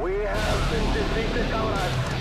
We have been defeated, comrades.